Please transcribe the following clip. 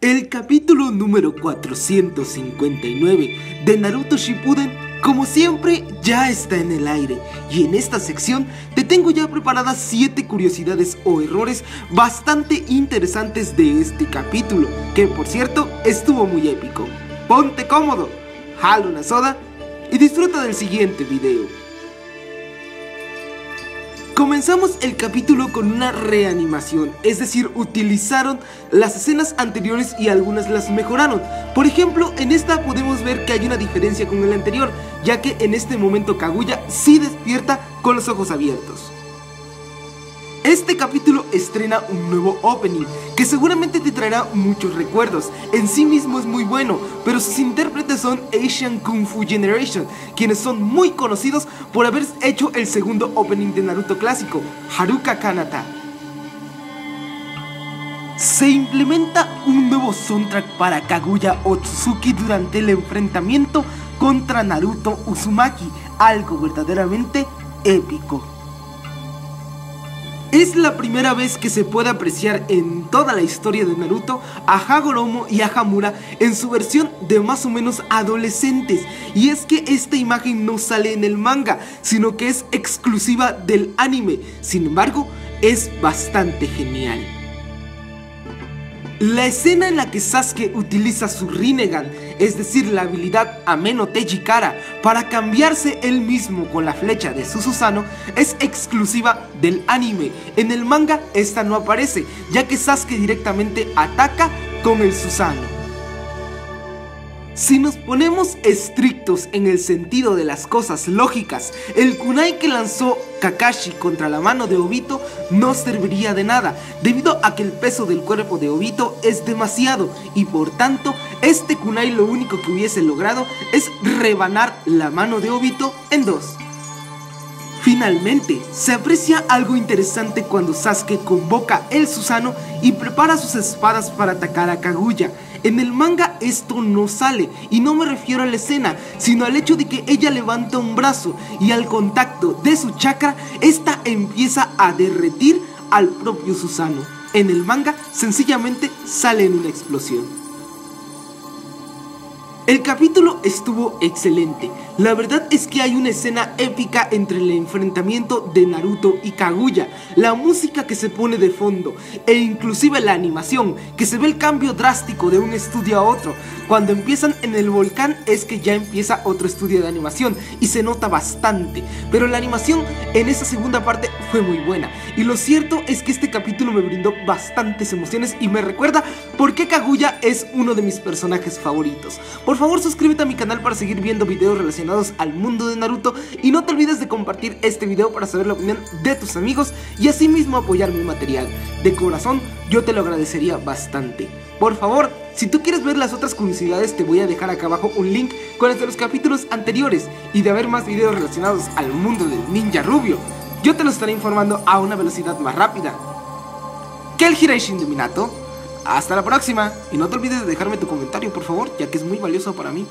El capítulo número 459 de Naruto Shippuden, como siempre, ya está en el aire. Y en esta sección te tengo ya preparadas 7 curiosidades o errores bastante interesantes de este capítulo, que por cierto estuvo muy épico. Ponte cómodo, jala una soda y disfruta del siguiente video. Comenzamos el capítulo con una reanimación, es decir, utilizaron las escenas anteriores y algunas las mejoraron. Por ejemplo, en esta podemos ver que hay una diferencia con el anterior, ya que en este momento Kaguya sí despierta con los ojos abiertos. Este capítulo estrena un nuevo opening que seguramente te traerá muchos recuerdos. En sí mismo es muy bueno, pero sus intérpretes son Asian Kung Fu Generation, quienes son muy conocidos por haber hecho el segundo opening de Naruto clásico, Haruka Kanata. Se implementa un nuevo soundtrack para Kaguya Otsutsuki durante el enfrentamiento contra Naruto Uzumaki, algo verdaderamente épico. Es la primera vez que se puede apreciar en toda la historia de Naruto a Hagoromo y a Hamura en su versión de más o menos adolescentes. Y es que esta imagen no sale en el manga, sino que es exclusiva del anime. Sin embargo, es bastante genial. La escena en la que Sasuke utiliza su Rinnegan, es decir, la habilidad Ameno Tejikara, para cambiarse él mismo con la flecha de su Susano, es exclusiva del anime. En el manga esta no aparece, ya que Sasuke directamente ataca con el Susano. Si nos ponemos estrictos en el sentido de las cosas lógicas, el kunai que lanzó Kakashi contra la mano de Obito no serviría de nada, debido a que el peso del cuerpo de Obito es demasiado y por tanto este kunai lo único que hubiese logrado es rebanar la mano de Obito en dos. Finalmente, se aprecia algo interesante cuando Sasuke convoca el Susano y prepara sus espadas para atacar a Kaguya. En el manga esto no sale, y no me refiero a la escena, sino al hecho de que ella levanta un brazo y al contacto de su chakra, esta empieza a derretir al propio Susano. En el manga sencillamente sale en una explosión. El capítulo estuvo excelente. La verdad es que hay una escena épica entre el enfrentamiento de Naruto y Kaguya, la música que se pone de fondo e inclusive la animación, que se ve el cambio drástico de un estudio a otro. Cuando empiezan en el volcán es que ya empieza otro estudio de animación y se nota bastante, pero la animación en esa segunda parte fue muy buena. Y lo cierto es que este capítulo me brindó bastantes emociones y me recuerda por qué Kaguya es uno de mis personajes favoritos. Por favor suscríbete a mi canal para seguir viendo videos relacionados al mundo de Naruto y no te olvides de compartir este video para saber la opinión de tus amigos y asimismo apoyar mi material. De corazón yo te lo agradecería bastante. Por favor, si tú quieres ver las otras curiosidades te voy a dejar acá abajo un link con los de los capítulos anteriores y de haber más videos relacionados al mundo del ninja rubio. Yo te lo estaré informando a una velocidad más rápida. Que el Hiraishin de Minato hasta la próxima. Y no te olvides de dejarme tu comentario, por favor, ya que es muy valioso para mí.